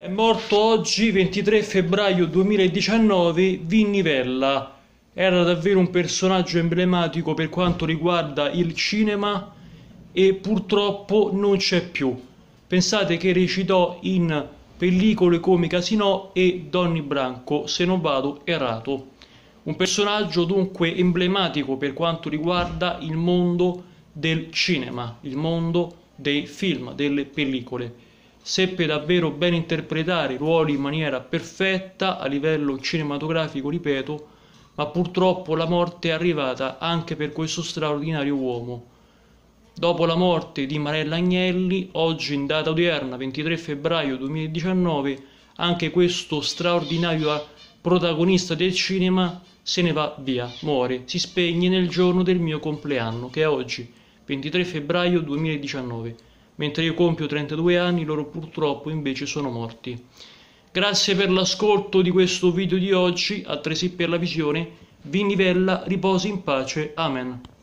È morto oggi, 23 febbraio 2019, Vinny Vella. Era davvero un personaggio emblematico per quanto riguarda il cinema e purtroppo non c'è più. Pensate che recitò in pellicole come Casino e Donny Branco, se non vado errato. Un personaggio dunque emblematico per quanto riguarda il mondo del cinema, il mondo dei film, delle pellicole seppe davvero ben interpretare i ruoli in maniera perfetta a livello cinematografico, ripeto, ma purtroppo la morte è arrivata anche per questo straordinario uomo. Dopo la morte di Marella Agnelli, oggi in data odierna, 23 febbraio 2019, anche questo straordinario protagonista del cinema se ne va via, muore, si spegne nel giorno del mio compleanno, che è oggi, 23 febbraio 2019 mentre io compio 32 anni, loro purtroppo invece sono morti. Grazie per l'ascolto di questo video di oggi, altresì per la visione. Vi nivella, riposi in pace. Amen.